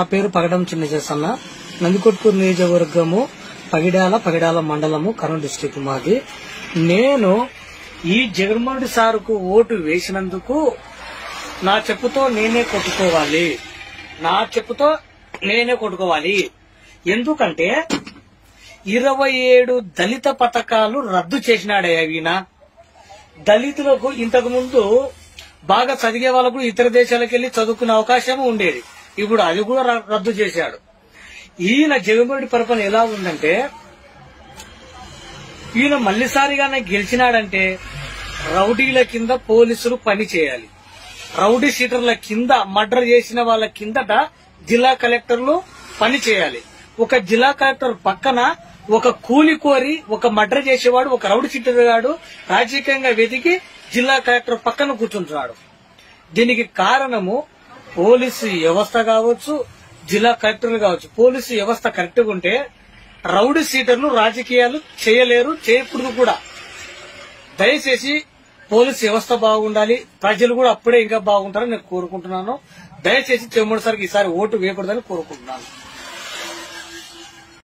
నా పేరు పగడం చిన్న చేసన్న నందికొట్కూరు నియోజకవర్గము పగిడాల పగిడాల మండలము కర్నూలు డిస్టిక్ మాది. నేను ఈ జగన్మోహన్ రెడ్డి సార్కు ఓటు వేసినందుకు నా చెప్పుతో నేనే కొట్టుకోవాలి. నా చెప్పుతో నేనే కొట్టుకోవాలి. ఎందుకంటే ఇరవై ఏడు దళిత పథకాలు రద్దు చేసినాడే ఈయన. దళితులకు ఇంతకు ముందు బాగా చదివే వాళ్ళకు ఇతర దేశాలకు వెళ్ళి చదువుకునే అవకాశం ఉండేది. ఇప్పుడు అది కూడా రద్దు చేశాడు. ఈయన జగన్మోహన్ పరిపాలన ఎలా ఉందంటే ఈయన మళ్ళీసారిగానే గెలిచినాడంటే రౌడీల కింద పోలీసులు పని చేయాలి. రౌడీ షీటర్ల కింద మర్డర్ చేసిన వాళ్ళ కిందట జిల్లా కలెక్టర్లు పని చేయాలి. ఒక జిల్లా కలెక్టర్ పక్కన ఒక కూలి కోరి ఒక మర్డర్ చేసేవాడు ఒక రౌడీ షీటర్ గాడు రాజకీయంగా వెతికి జిల్లా కలెక్టర్ పక్కన కూర్చుంటున్నాడు. దీనికి కారణము పోలీసు వ్యవస్థ కావచ్చు జిల్లా కలెక్టర్లు కావచ్చు పోలీసు వ్యవస్థ కరెక్ట్గా ఉంటే రౌడీ సీటర్లు రాజకీయాలు చేయలేరు చేయకూడదు కూడా. దయచేసి పోలీసు వ్యవస్థ బాగుండాలి ప్రజలు కూడా అప్పుడే ఇంకా బాగుంటారని నేను కోరుకుంటున్నాను. దయచేసి చెమ్మడిసారికి ఈసారి ఓటు వేయకూడదని కోరుకుంటున్నాను.